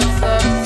lots of